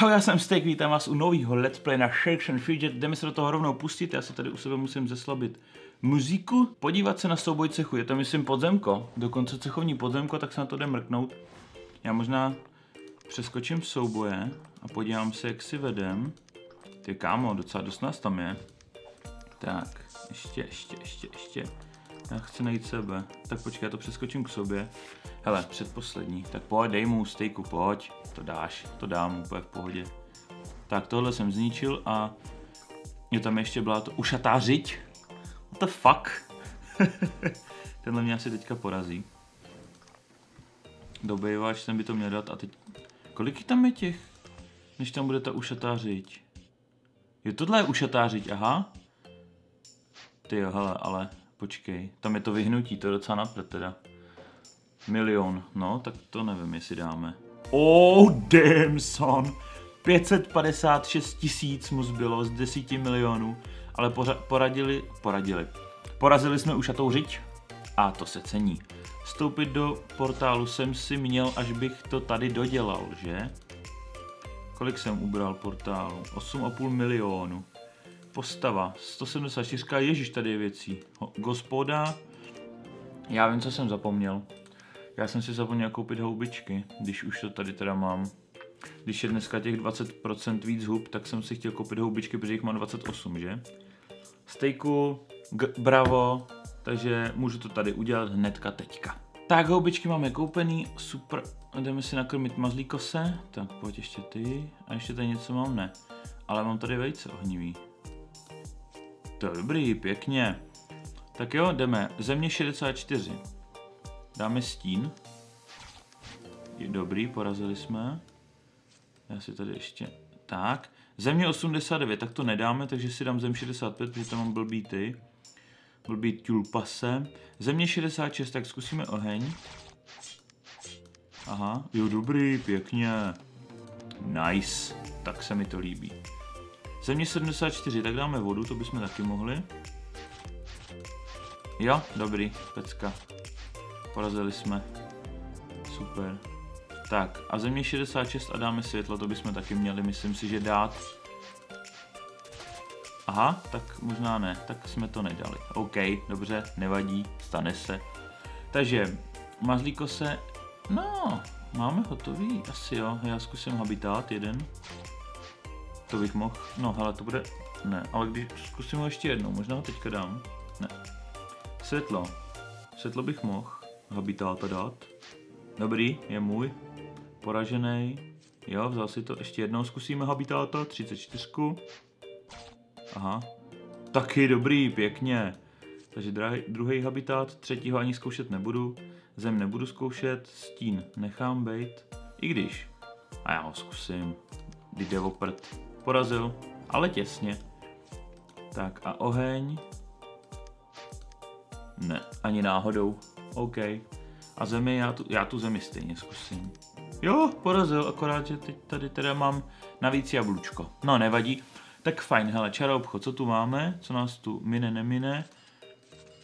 Čau, já jsem Steak, vítám vás u nového Let's Play na Shakes and Fidget. Jdeme se do toho rovnou pustit, já si tady u sebe musím zeslabit muziku. Podívat se na souboj cechu, je to myslím podzemko, dokonce cechovní podzemko, tak se na to jde mrknout. Já možná přeskočím souboje a podívám se, jak si vedem. Ty kámo, docela dost nás tam je. Tak, ještě, ještě, ještě, ještě. Já chci najít sebe. Tak počkej, já to přeskočím k sobě. Hele, předposlední. Tak pojď, dej mu stejku, pojď. To dáš, to dám úplně v pohodě. Tak tohle jsem zničil a je tam ještě byla to ušatá řiď. What the fuck? Tenhle mě asi teďka porazí. Dobejvač, ten by to měl dát a teď... Kolik tam je těch, než tam bude ta ušatá řiď? Jo, tohle je ušatá řiď, aha. Ty jo, hele, ale počkej, tam je to vyhnutí, to je docela napřed teda. Milion, no, tak to nevím, jestli dáme. Oh, damn son. 556 tisíc mu zbylo z 10 milionů, ale pořa- poradili, poradili. Porazili jsme už a řiď a to se cení. Vstoupit do portálu jsem si měl, až bych to tady dodělal, že? Kolik jsem ubral portálu? 8,5 milionu. Postava 174, ježiš tady je věcí. Gospoda, já vím, co jsem zapomněl. Já jsem si zapomněl koupit houbičky, když už to tady teda mám. Když je dneska těch 20% víc hub, tak jsem si chtěl koupit houbičky, protože jich mám 28, že? Stejku, bravo, takže můžu to tady udělat hnedka teďka. Tak, houbičky máme koupený, super, jdeme si nakrmit mazlíkose, tak pojď ještě ty, a ještě tady něco mám, ne. Ale mám tady vejce ohnivý. To je dobrý, pěkně. Tak jo, jdeme, země 64. Dáme stín. Je dobrý, porazili jsme. Já si tady ještě... Tak. Země 89, tak to nedáme, takže si dám zem 65, protože tam mám blbý ty. Blbý tulpase. Země 66, tak zkusíme oheň. Aha, jo dobrý, pěkně. Nice, tak se mi to líbí. Země 74, tak dáme vodu, to bychom taky mohli. Jo, dobrý, pecka. Porazili jsme. Super. Tak, a země 66 a dáme světlo, to bychom taky měli, myslím si, že dát. Aha, tak možná ne, tak jsme to nedali. OK, dobře, nevadí, stane se. Takže, mazlíko se, no, máme hotový, asi jo, já zkusím habitát jeden. To bych mohl, no hele, to bude, ne, ale když zkusím ho ještě jednou, možná ho teďka dám. Ne. Světlo, světlo bych mohl habitáta dát. Dobrý, je můj. Poražený. Jo, vzal si to. Ještě jednou zkusíme habitáta. 34. Aha. Taky dobrý, pěkně. Takže druhý habitát, třetího ani zkoušet nebudu. Zem nebudu zkoušet, stín nechám bejt. I když. A já ho zkusím. Jde oprt. Porazil, ale těsně. Tak a oheň. Ne, ani náhodou. OK. A zemi, já tu, já tu zemi stejně zkusím. Jo, porazil, akorát, že teď tady teda mám navíc jablučko. No, nevadí. Tak fajn, hele, čaroobchod, co tu máme? Co nás tu mine, nemine?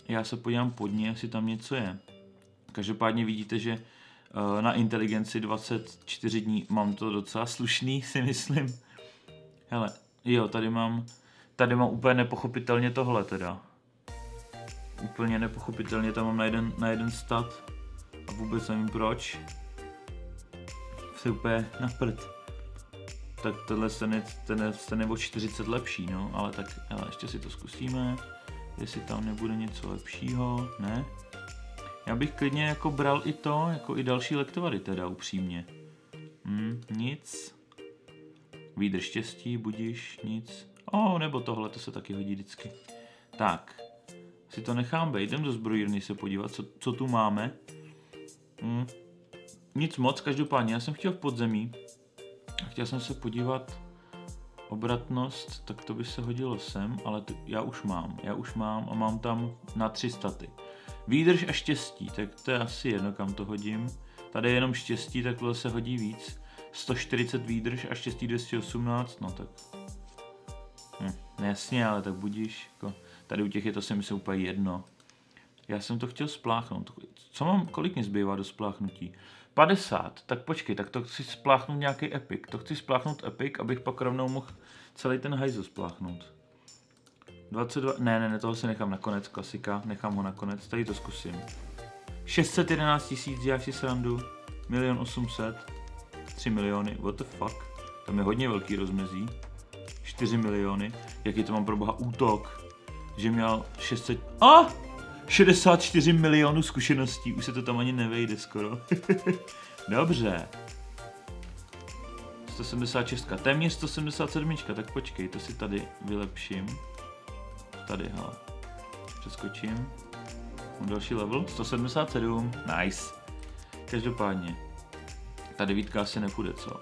Já se podívám pod ní, jestli tam něco je. Každopádně vidíte, že uh, na inteligenci 24 dní mám to docela slušný, si myslím. Hele, jo, tady mám, tady mám úplně nepochopitelně tohle teda úplně nepochopitelně tam mám na jeden, na jeden stat a vůbec nevím proč. Se úplně na prd. Tak tenhle ten je, ten, ten je o 40 lepší, no, ale tak ale ještě si to zkusíme, jestli tam nebude něco lepšího, ne? Já bych klidně jako bral i to, jako i další lektovary teda upřímně. Hm, nic. Výdrž štěstí, budíš, nic. O, oh, nebo tohle, to se taky hodí vždycky. Tak, si to nechám být, jdem do zbrojírny se podívat, co, co tu máme. Hmm. Nic moc, každopádně, já jsem chtěl v podzemí a chtěl jsem se podívat obratnost, tak to by se hodilo sem, ale t- já už mám, já už mám a mám tam na tři staty. Výdrž a štěstí, tak to je asi jedno, kam to hodím. Tady je jenom štěstí, tak tohle se hodí víc. 140 výdrž a štěstí 218, no tak... Hm, jasně, ale tak budíš, jako... Tady u těch je to si myslím úplně jedno. Já jsem to chtěl spláchnout. Co mám, kolik mi zbývá do spláchnutí? 50, tak počkej, tak to chci spláchnout nějaký epic. To chci spláchnout epic, abych pak rovnou mohl celý ten hajzl spláchnout. 22, ne, ne, ne, toho si nechám nakonec, klasika, nechám ho nakonec, tady to zkusím. 611 tisíc, děláš si srandu, milion 800, 3 miliony, what the fuck, tam je hodně velký rozmezí, 4 miliony, jaký to mám pro boha útok, že měl 600, a! Ah! 64 milionů zkušeností, už se to tam ani nevejde skoro. Dobře. 176, téměř 177, tak počkej, to si tady vylepším. Tady, hele. Přeskočím. Mám další level, 177, nice. Každopádně, ta devítka asi nepůjde, co?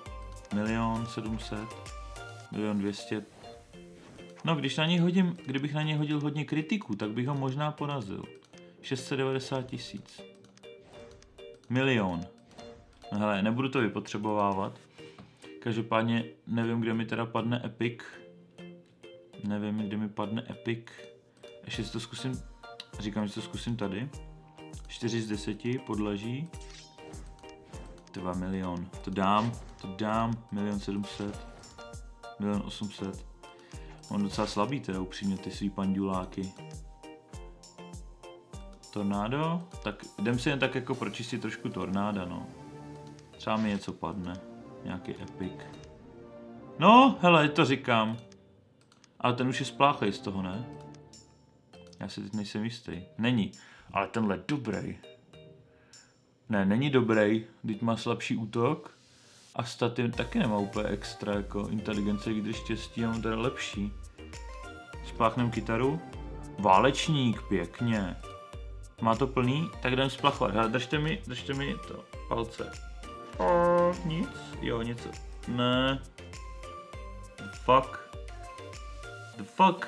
Milion 700, milion 200. No, když na něj hodím, kdybych na něj hodil hodně kritiků, tak bych ho možná porazil. 690 tisíc. Milion. No hele, nebudu to vypotřebovávat. Každopádně nevím, kde mi teda padne Epic. Nevím, kde mi padne Epic. Ještě si to zkusím, říkám, že to zkusím tady. 4 z 10 podleží. 2 milion. To dám, to dám. Milion 700. Milion 800. On docela slabý teda upřímně ty svý panduláky. Tornádo? Tak jdem si jen tak jako pročistit trošku tornáda, no. Třeba mi něco padne. Nějaký epic. No, hele, to říkám. Ale ten už je spláchlej z toho, ne? Já si teď nejsem jistý. Není. Ale tenhle dobrý. Ne, není dobrý, teď má slabší útok. A staty taky nemá úplně extra, jako inteligence, když štěstí, a mám teda lepší. Spláchnem kytaru. Válečník, pěkně. Má to plný? Tak jdem splachovat. Hele, držte mi, držte mi to palce. O, nic? Jo, něco. Ne. The fuck. The fuck.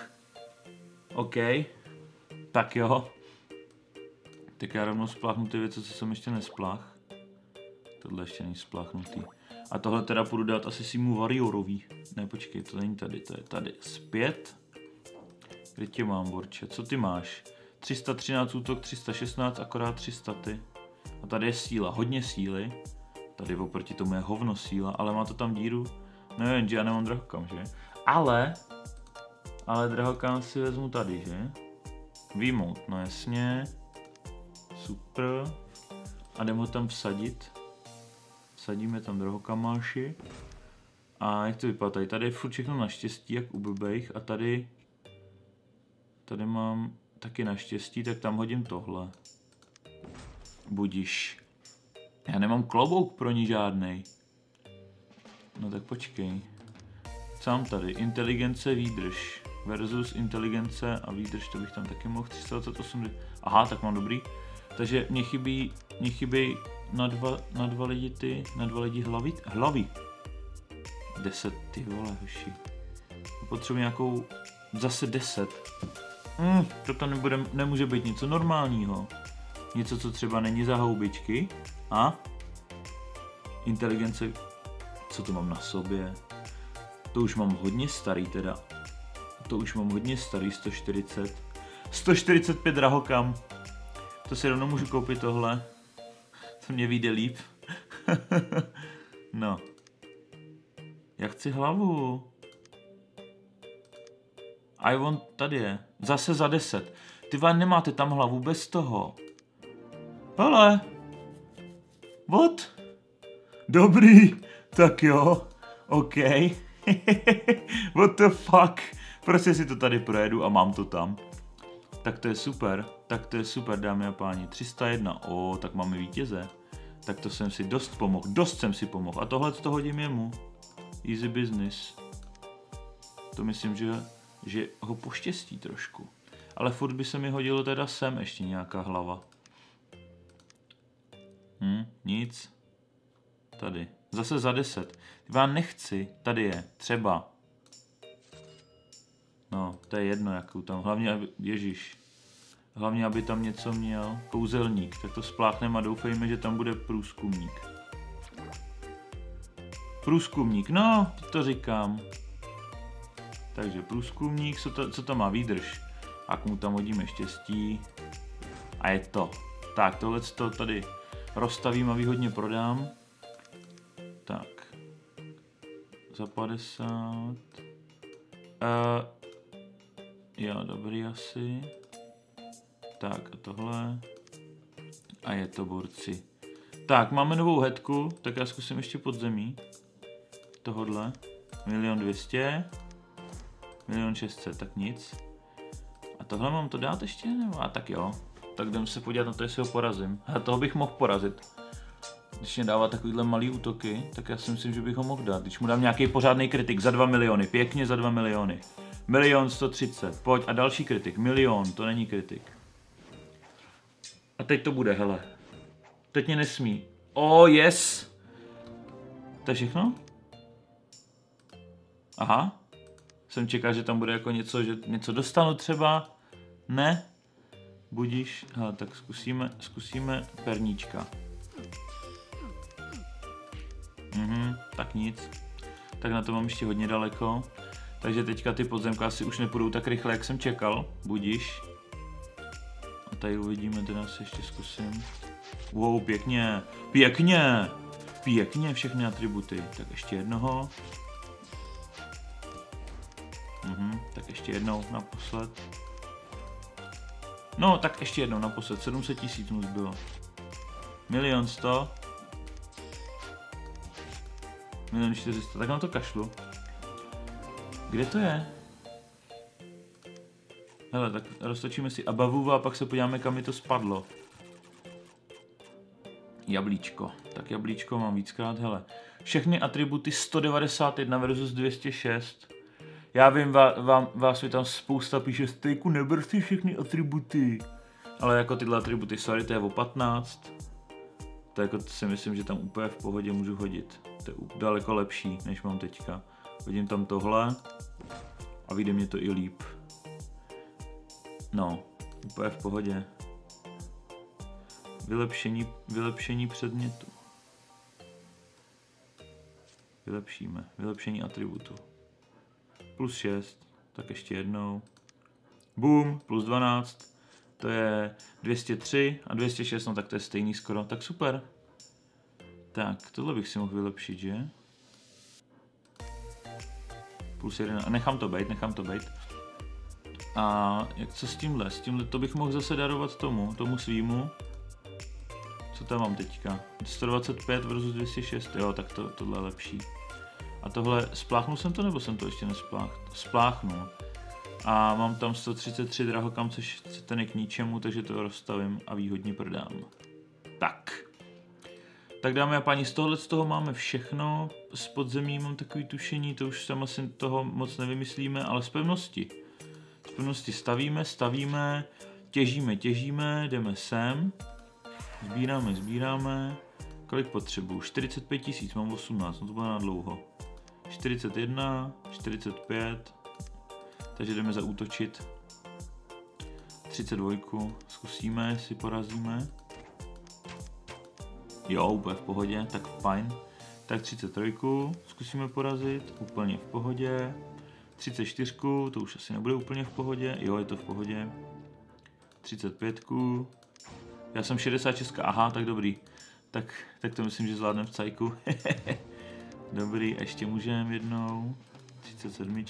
OK. Tak jo. Tak já rovnou spláchnu ty věci, co jsem ještě nesplách. Tohle ještě není spláchnutý. A tohle teda půjdu dát asi Simu Warriorovi. Ne, počkej, to není tady, to je tady. Zpět. Kde tě mám, Borče? Co ty máš? 313 útok, 316, akorát 300 ty. A tady je síla, hodně síly. Tady oproti tomu je hovno síla, ale má to tam díru. Nevím, že já nemám drahokam, že? Ale, ale drahokam si vezmu tady, že? Výmout, no jasně. Super. A jdem ho tam vsadit. Vsadíme tam drahokamáši. A jak to vypadá tady? Je furt všechno naštěstí, jak u blbejch. A tady... Tady mám taky naštěstí, tak tam hodím tohle. Budiš. Já nemám klobouk pro ní žádnej. No tak počkej. Co mám tady? Inteligence, výdrž. Versus inteligence a výdrž, to bych tam taky mohl 328. Aha, tak mám dobrý. Takže mě chybí, mě chybí na dva, na dva lidi ty, na dva lidi hlavy, hlavy. 10, ty vole, hoši. Potřebuji nějakou, zase 10. Hmm, toto nebude, nemůže být něco normálního. Něco, co třeba není za houbičky. A? Inteligence, co to mám na sobě? To už mám hodně starý teda. To už mám hodně starý, 140. 145 drahokam. To si rovnou můžu koupit tohle. To mě vyjde líp. no. Já chci hlavu. I want, tady je. Zase za 10. Ty vám nemáte tam hlavu bez toho. Hele. What? Dobrý. Tak jo. OK. What the fuck? Prostě si to tady projedu a mám to tam. Tak to je super. Tak to je super, dámy a páni. 301. O, tak máme vítěze. Tak to jsem si dost pomohl. Dost jsem si pomohl. A tohle to hodím jemu. Easy business. To myslím, že že ho poštěstí trošku. Ale furt by se mi hodilo teda sem ještě nějaká hlava. Hm, nic. Tady. Zase za 10. Vám nechci. Tady je. Třeba. No, to je jedno, jakou tam. Hlavně, ježíš. Hlavně, aby tam něco měl. Kouzelník. Tak to spláchneme a doufejme, že tam bude průzkumník. Průzkumník. No, to říkám. Takže průzkumník, co to, co to má výdrž. A mu tam hodíme štěstí. A je to. Tak, tohle to tady rozstavím a výhodně prodám. Tak. Za 50. Uh, jo, dobrý asi. Tak a tohle. A je to borci. Tak, máme novou hetku, tak já zkusím ještě podzemí. Tohodle. Milion dvěstě. Milion šestset, tak nic. A tohle mám to dát ještě? Nebo? A tak jo. Tak jdem se podívat na to, jestli ho porazím. A toho bych mohl porazit. Když mě dává takovýhle malý útoky, tak já si myslím, že bych ho mohl dát. Když mu dám nějaký pořádný kritik za 2 miliony, pěkně za 2 miliony. Milion 130, pojď a další kritik, milion, to není kritik. A teď to bude, hele. Teď mě nesmí. Oh, yes! To je všechno? Aha. Jsem čekal, že tam bude jako něco, že něco dostanu třeba. Ne. Budíš. Hele, tak zkusíme, zkusíme perníčka. Mhm, tak nic. Tak na to mám ještě hodně daleko. Takže teďka ty podzemka asi už nepůjdou tak rychle, jak jsem čekal. Budíš. Tady uvidíme, teda si ještě zkusím. Wow, pěkně, pěkně, pěkně všechny atributy. Tak ještě jednoho. Mhm, tak ještě jednou naposled. No, tak ještě jednou naposled, 700 tisíc mu zbylo. Milion sto. Milion 400, tak na to kašlu. Kde to je? Hele, tak roztočíme si abavu a pak se podíváme, kam mi to spadlo. Jablíčko. Tak jablíčko mám víckrát, hele. Všechny atributy 191 versus 206. Já vím, vám, vás mi tam spousta píše, stejku neber si všechny atributy. Ale jako tyhle atributy, sorry, to je o 15. To jako si myslím, že tam úplně v pohodě můžu hodit. To je daleko lepší, než mám teďka. Hodím tam tohle a vyjde mě to i líp. No, úplně v pohodě. Vylepšení, vylepšení předmětu. Vylepšíme. Vylepšení atributu. Plus 6. Tak ještě jednou. Boom, plus 12. To je 203 a 206, no tak to je stejný skoro. Tak super. Tak, tohle bych si mohl vylepšit, že? Plus 1. A nechám to být, nechám to být. A jak co s tímhle? S tímhle to bych mohl zase darovat tomu, tomu svýmu. Co tam mám teďka? 125 versus 206, jo, tak to, tohle je lepší. A tohle, spláchnul jsem to, nebo jsem to ještě nespláchnul? Spláchnul. A mám tam 133 drahokam, což chcete k ničemu, takže to rozstavím a výhodně prodám. Tak. Tak dámy a páni, z tohohle z toho máme všechno. Z podzemí mám takový tušení, to už tam asi toho moc nevymyslíme, ale z pevnosti. Pevnosti stavíme, stavíme, těžíme, těžíme, jdeme sem. Sbíráme, sbíráme. Kolik potřebuju? 45 tisíc, mám 18, no to bude na dlouho. 41, 45, takže jdeme zaútočit 32, zkusíme, jestli porazíme. Jo, úplně v pohodě, tak fajn. Tak 33 zkusíme porazit, úplně v pohodě. 34, to už asi nebude úplně v pohodě, jo, je to v pohodě. 35, já jsem 66, aha, tak dobrý. Tak, tak to myslím, že zvládnem v cajku. dobrý, a ještě můžeme jednou. 37.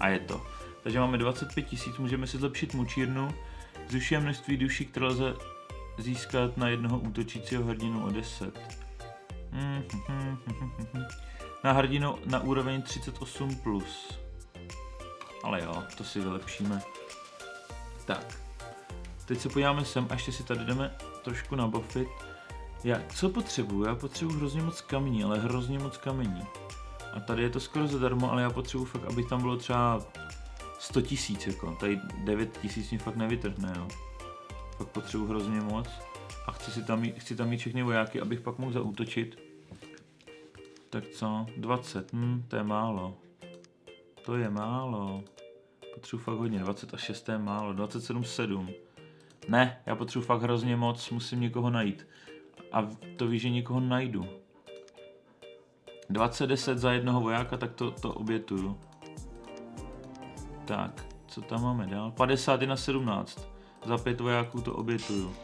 A je to. Takže máme 25 tisíc, můžeme si zlepšit mučírnu. Zvyšuje množství duší, které lze získat na jednoho útočícího hrdinu o 10. Na hrdinu na úroveň 38+. Plus. Ale jo, to si vylepšíme. Tak. Teď se podíváme sem a ještě si tady jdeme trošku nabofit. Já co potřebuju? Já potřebuji hrozně moc kamení, ale hrozně moc kamení. A tady je to skoro zadarmo, ale já potřebuji fakt, aby tam bylo třeba 100 tisíc, jako. Tady 9 tisíc mě fakt nevytrhne, jo. Pak potřebuji hrozně moc. A chci, si tam, chci tam mít všechny vojáky, abych pak mohl zaútočit. Tak co? 20, hm, to je málo. To je málo. Potřebuji fakt hodně, 26 je málo, 27, 7. Ne, já potřebuji fakt hrozně moc, musím někoho najít. A to víš, že někoho najdu. 20-10 za jednoho vojáka, tak to, to obětuju. Tak, co tam máme dál? 51 17. Za pět vojáků to obětuju.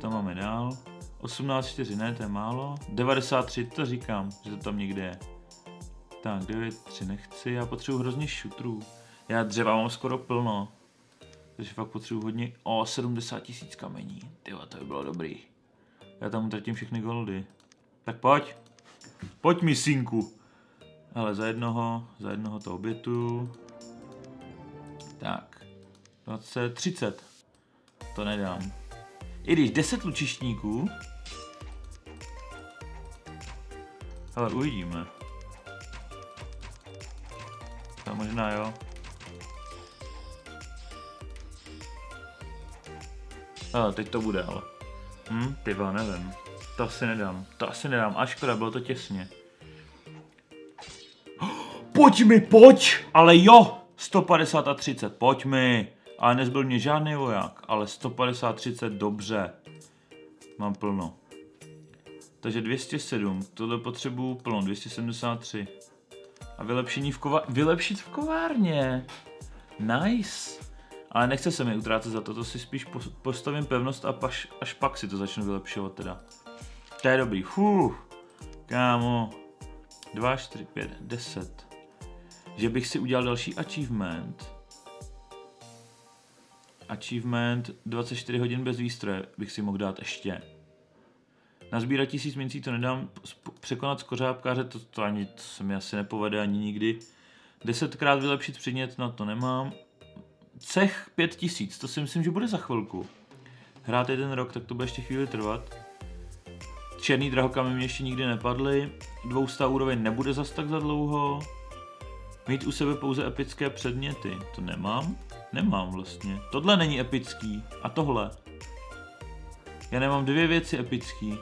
tam máme dál? 18.4, ne, to je málo. 93, to říkám, že to tam někde je. Tak, 9.3 nechci, já potřebuji hrozně šutrů. Já dřeva mám skoro plno. Takže fakt potřebuji hodně... O, 70 tisíc kamení. Tyjo, to by bylo dobrý. Já tam utratím všechny goldy. Tak pojď. Pojď mi, synku. Ale za jednoho, za jednoho to obětu. Tak. 20, 30. To nedám. I když 10 lučištníků. Ale uvidíme. To možná jo. Ale teď to bude, ale. Hm, piva, nevím. To asi nedám. To asi nedám. A škoda, bylo to těsně. Pojď mi, pojď! Ale jo! 150 a 30, pojď mi. Ale nezbyl mě žádný voják, ale 150 30, dobře. Mám plno. Takže 207, tohle potřebuju plno, 273. A vylepšení v kova... Vylepšit v kovárně. Nice. Ale nechce se mi utrácet za to, to si spíš postavím pevnost a paš, až pak si to začnu vylepšovat teda. To je dobrý, fuh. Kámo. 2, 4, 5, 10. Že bych si udělal další achievement. Achievement 24 hodin bez výstroje bych si mohl dát ještě. Nazbírat tisíc mincí to nedám, překonat skořápkáře, to, to ani to se mi asi nepovede ani nikdy. Desetkrát vylepšit předmět, na to nemám. Cech 5000, to si myslím, že bude za chvilku. Hrát jeden rok, tak to bude ještě chvíli trvat. Černý drahokamy mě ještě nikdy nepadly. 200 úroveň nebude zas tak za dlouho. Mít u sebe pouze epické předměty, to nemám? Nemám vlastně. Tohle není epický. A tohle. Já nemám dvě věci epický.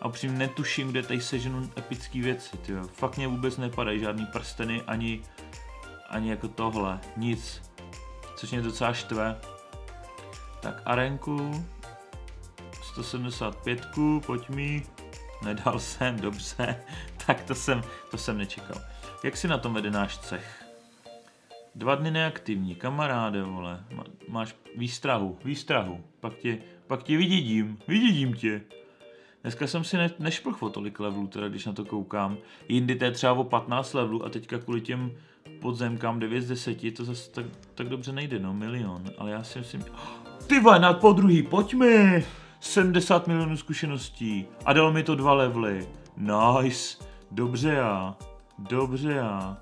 A upřímně netuším, kde tady seženu epický věci, tyjo. Fakt mě vůbec nepadají žádný prsteny, ani, ani jako tohle. Nic což mě docela štve. Tak arenku, 175, pojď mi. Nedal jsem, dobře. tak to jsem, to jsem nečekal. Jak si na tom vede náš cech? Dva dny neaktivní, kamaráde, vole. Máš výstrahu, výstrahu. Pak tě, pak tě vydědím, vydědím tě. Dneska jsem si ne, nešplch o tolik levelů, teda když na to koukám. Jindy to je třeba o 15 levelů a teďka kvůli těm podzemkám 9 z 10, to zase tak, tak dobře nejde, no milion, ale já si myslím, ty vole, na po druhý, pojďme, 70 milionů zkušeností a dalo mi to dva levely, nice, dobře já, dobře já,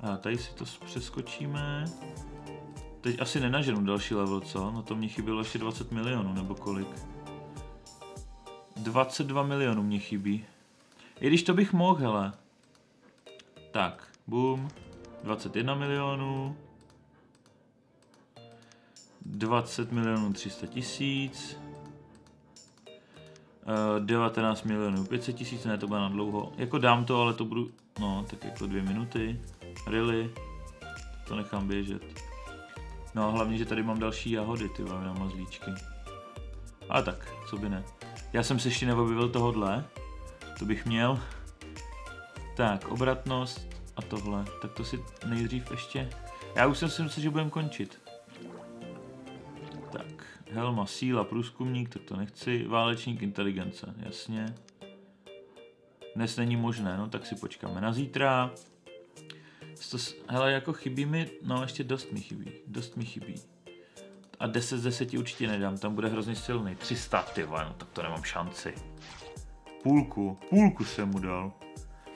a tady si to přeskočíme, teď asi nenaženu další level, co? No to mě chybělo ještě 20 milionů, nebo kolik? 22 milionů mě chybí. I když to bych mohl, hele. Tak, boom. 21 milionů, 20 milionů 300 tisíc, 19 eh, milionů 500 tisíc, ne, to bude na dlouho. Jako dám to, ale to budu, no, tak jako dvě minuty. Really? To nechám běžet. No a hlavně, že tady mám další jahody, ty na mazlíčky. Ale tak, co by ne. Já jsem se ještě neobjevil tohodle. To bych měl. Tak, obratnost, a tohle. Tak to si nejdřív ještě... Já už jsem si myslel, že budeme končit. Helma, síla, průzkumník, tak to nechci. Válečník, inteligence, jasně. Dnes není možné, no tak si počkáme na zítra. To, hele, jako chybí mi, no ještě dost mi chybí, dost mi chybí. A 10 z 10 určitě nedám, tam bude hrozně silný. 300, ty no tak to nemám šanci. Půlku, půlku jsem mu dal.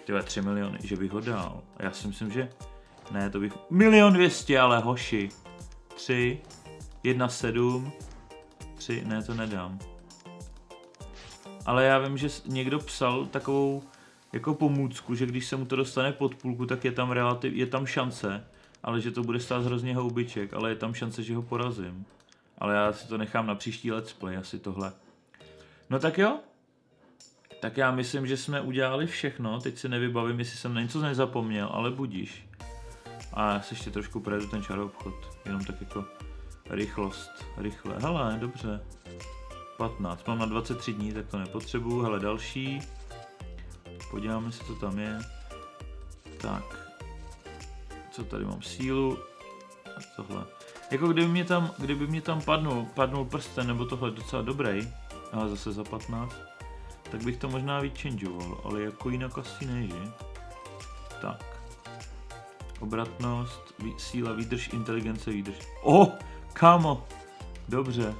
Tyhle 3 miliony, že bych ho dal. A já si myslím, že... Ne, to bych... Milion 200, ale hoši. 3, 1, 7, 3, ne, to nedám. Ale já vím, že někdo psal takovou jako pomůcku, že když se mu to dostane pod půlku, tak je tam relativ, je tam šance, ale že to bude stát hrozně houbiček, ale je tam šance, že ho porazím. Ale já si to nechám na příští let's play, asi tohle. No tak jo, tak já myslím, že jsme udělali všechno, teď si nevybavím, jestli jsem na něco nezapomněl, ale budíš. A já si ještě trošku projedu ten čaroobchod, jenom tak jako rychlost, rychle. Hele, dobře. 15, mám na 23 dní, tak to nepotřebuju, hele další. Podíváme se, co tam je. Tak. Co tady mám? Sílu. A tohle. Jako kdyby mě tam, kdyby mě tam padnul, padnul prsten, nebo tohle docela dobrý, ale zase za 15, tak bych to možná vychangeoval, ale jako jinak asi ne, že? Tak. Obratnost, síla, výdrž, inteligence, výdrž. Oh, kámo, dobře.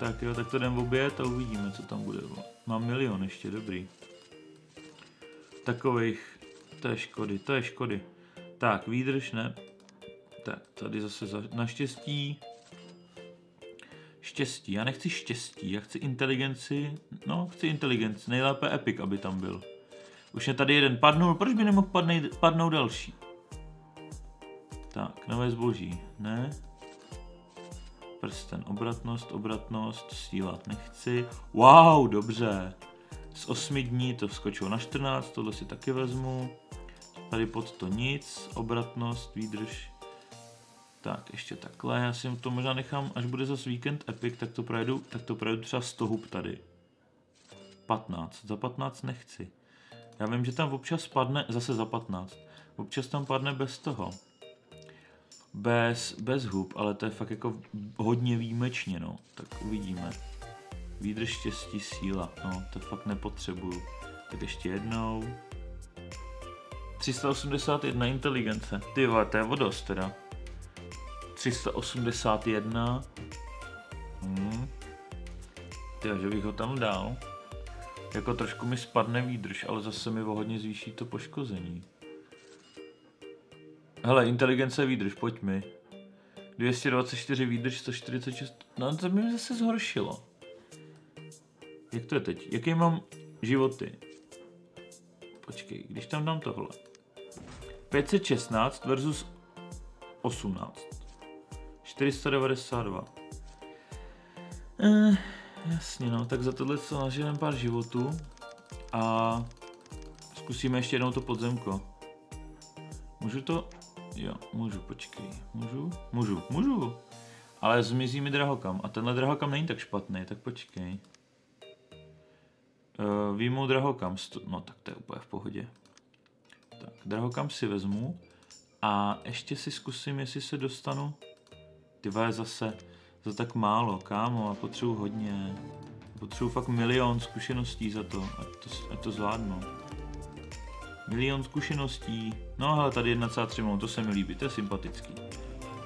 Tak jo, tak to jdem obět a uvidíme, co tam bude. Mám milion ještě, dobrý. Takových, to je škody, to je škody. Tak, výdrž, ne. Tak, tady zase za, naštěstí. Štěstí, já nechci štěstí, já chci inteligenci, no, chci inteligenci, nejlépe epic, aby tam byl. Už je tady jeden padnul, proč by nemohl padnout, padnout další? Tak, nové zboží, ne. Prsten, obratnost, obratnost, síla, nechci. Wow, dobře. Z 8 dní to skočilo na 14, tohle si taky vezmu. Tady pod to nic, obratnost, výdrž. Tak, ještě takhle, já si to možná nechám, až bude zase víkend epic, tak to projedu, tak to projedu třeba 100 hub tady. 15, za 15 nechci. Já vím, že tam občas padne, zase za 15, občas tam padne bez toho. Bez, bez hub, ale to je fakt jako hodně výjimečně, no. Tak uvidíme. Výdrž štěstí, síla, no, to fakt nepotřebuju. Tak ještě jednou. 381 inteligence. Ty vole, to je vodost teda. 381. Hmm. Ty, že bych ho tam dal. Jako trošku mi spadne výdrž, ale zase mi o hodně zvýší to poškození. Hele, inteligence výdrž, pojď mi. 224 výdrž, 146, no to by mi zase zhoršilo. Jak to je teď? Jaký mám životy? Počkej, když tam dám tohle. 516 versus 18. 492. Eh, jasně no, tak za tohle co nažijeme pár životů a zkusíme ještě jednou to podzemko. Můžu to? Jo, můžu, počkej. Můžu? Můžu, můžu. Ale zmizí mi drahokam. A tenhle drahokam není tak špatný, tak počkej. Uh, výjmu drahokam. No tak to je úplně v pohodě. Tak, drahokam si vezmu. A ještě si zkusím, jestli se dostanu. Ty je zase za tak málo, kámo, a potřebuji hodně. Potřebuji fakt milion zkušeností za to, ať to, ať to zvládnu. Milion zkušeností. No hele, tady 1,3 to se mi líbí, to je sympatický.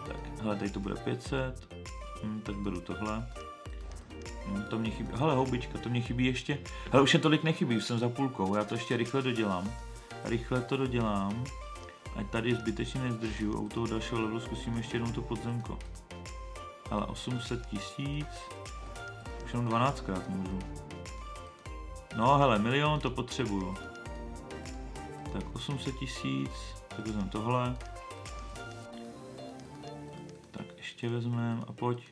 Tak, hele, tady to bude 500. Hm, tak beru tohle. Hm, to mě chybí. Hele, houbička, to mě chybí ještě. Hele, už je tolik nechybí, už jsem za půlkou, já to ještě rychle dodělám. Rychle to dodělám. Ať tady zbytečně nezdržuju a u toho dalšího levelu zkusím ještě jednou to podzemko. Ale 800 tisíc. Už jenom 12 krát můžu. No hele, milion to potřebuju. Tak 800 tisíc, tak vezmeme tohle. Tak ještě vezmeme a pojď.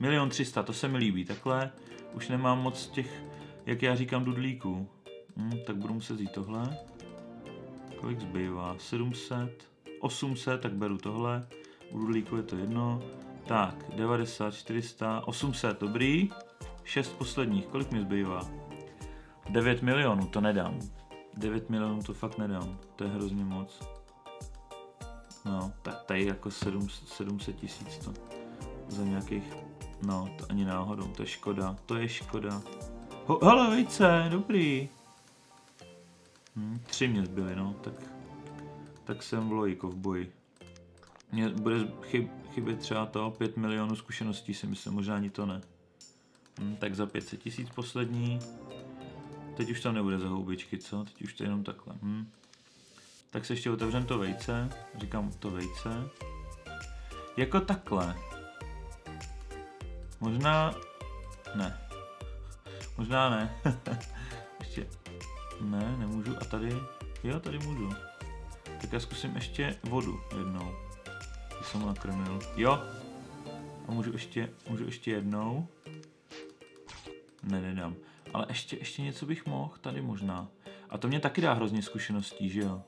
Milion 300, to se mi líbí, takhle. Už nemám moc těch, jak já říkám, dudlíků. Hm, tak budu muset vzít tohle. Kolik zbývá? 700, 800, tak beru tohle. U dudlíku je to jedno. Tak, 90, 400, 800, dobrý. 6 posledních, kolik mi zbývá? 9 milionů, to nedám. 9 milionů to fakt nedám, to je hrozně moc. No, tak tady jako 7, 700 tisíc to za nějakých, no, to ani náhodou, to je škoda, to je škoda. Ho, hele, vejce, dobrý. Hm, tři mě zbyly, no, tak, tak jsem v lojiko v boji. Mně bude chyb, chybět třeba to 5 milionů zkušeností, si myslím, možná ani to ne. Hm, tak za 500 tisíc poslední. Teď už tam nebude za houbičky, co? Teď už to je jenom takhle. Hm. Tak se ještě otevřem to vejce. Říkám to vejce. Jako takhle. Možná... Ne. Možná ne. ještě... Ne, nemůžu. A tady... Jo, tady můžu. Tak já zkusím ještě vodu jednou. To jsem nakrmil. Jo. A můžu ještě, můžu ještě jednou. Ne, nedám. Ale ještě, ještě něco bych mohl tady možná. A to mě taky dá hrozně zkušeností, že jo?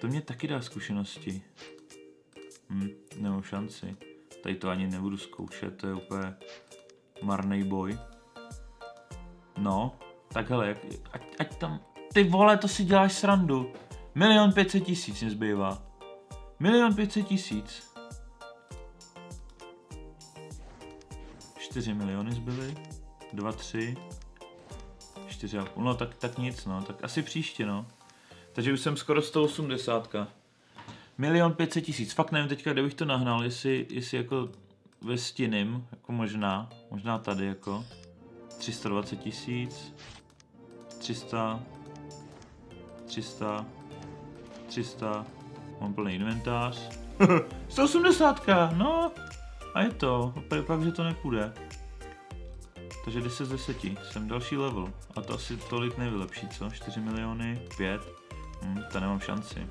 To mě taky dá zkušenosti. Hm, nemám šanci. Tady to ani nebudu zkoušet, to je úplně marný boj. No, tak hele, jak, ať, ať tam... Ty vole, to si děláš srandu. Milion pětset tisíc mě zbývá. Milion pětset tisíc. Čtyři miliony zbyly. 2, 3. 4,5. No tak, tak nic, no. Tak asi příště, no. Takže už jsem skoro 180. Milion 500 tisíc. Fakt nevím teďka, kde bych to nahnal, jestli, jestli jako ve stinnym, jako možná, možná tady jako. 320 tisíc. 300. 300. 300. Mám plný inventář. 180, no. A je to, pak, že to nepůjde. Takže 10 z 10, jsem další level. A to asi tolik nevylepší, co? 4 miliony, 5. Hm, to nemám šanci.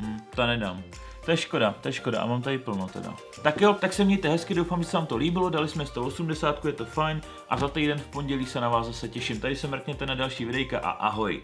Hm, to nedám. To je škoda, to je škoda a mám tady plno teda. Tak jo, tak se mějte hezky, doufám, že se vám to líbilo, dali jsme 180, je to fajn a za týden v pondělí se na vás zase těším. Tady se mrkněte na další videjka a ahoj.